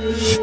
you